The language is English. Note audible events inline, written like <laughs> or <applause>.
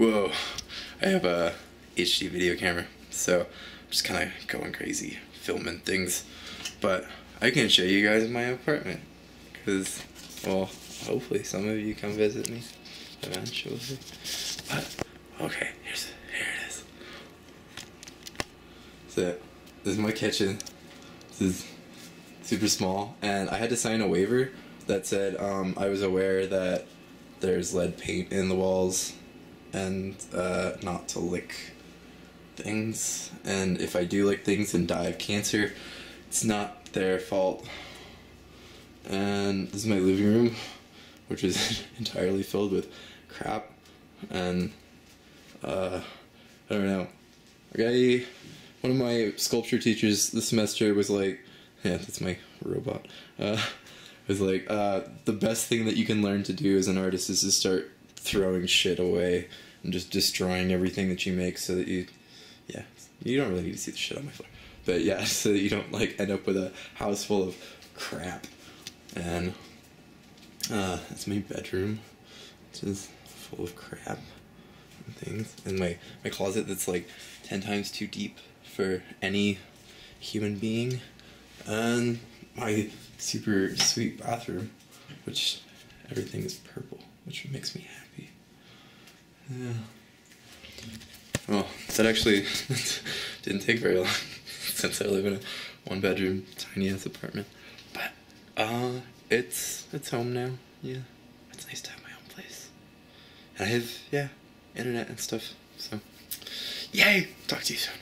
Whoa, I have a HD video camera, so I'm just kind of going crazy filming things. But I can show you guys my apartment, cause well, hopefully some of you come visit me eventually. But okay, here's here it is. So this is my kitchen. This is super small, and I had to sign a waiver that said um, I was aware that there's lead paint in the walls and uh, not to lick things. And if I do lick things and die of cancer, it's not their fault. And this is my living room, which is <laughs> entirely filled with crap. And uh, I don't know. Guy, one of my sculpture teachers this semester was like, yeah, that's my robot. Uh, <laughs> was like, uh, the best thing that you can learn to do as an artist is to start throwing shit away and just destroying everything that you make so that you yeah you don't really need to see the shit on my floor. But yeah <laughs> so that you don't like end up with a house full of crap. And uh that's my bedroom. Which is full of crap and things. And my my closet that's like 10 times too deep for any human being. And my super sweet bathroom which everything is purple which makes me happy yeah. Well, that actually <laughs> didn't take very long <laughs> since I live in a one bedroom tiny ass apartment. But uh it's it's home now. Yeah. It's nice to have my own place. And I have yeah, internet and stuff. So yay! Talk to you soon.